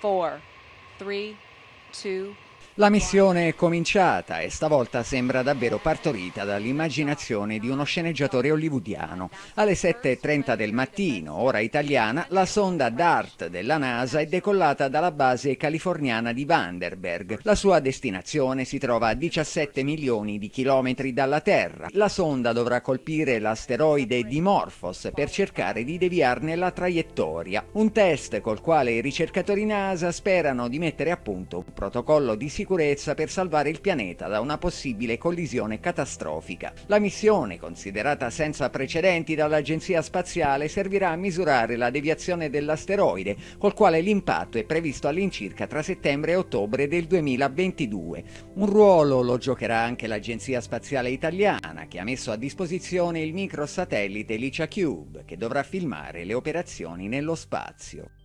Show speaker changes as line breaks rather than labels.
four, three, two,
La missione è cominciata e stavolta sembra davvero partorita dall'immaginazione di uno sceneggiatore hollywoodiano. Alle 7.30 del mattino, ora italiana, la sonda DART della NASA è decollata dalla base californiana di Vandenberg. La sua destinazione si trova a 17 milioni di chilometri dalla Terra. La sonda dovrà colpire l'asteroide Dimorphos per cercare di deviarne la traiettoria. Un test col quale i ricercatori NASA sperano di mettere a punto un protocollo di sicurezza per salvare il pianeta da una possibile collisione catastrofica. La missione, considerata senza precedenti dall'Agenzia Spaziale, servirà a misurare la deviazione dell'asteroide, col quale l'impatto è previsto all'incirca tra settembre e ottobre del 2022. Un ruolo lo giocherà anche l'Agenzia Spaziale Italiana, che ha messo a disposizione il microsatellite Licia Cube, che dovrà filmare le operazioni nello spazio.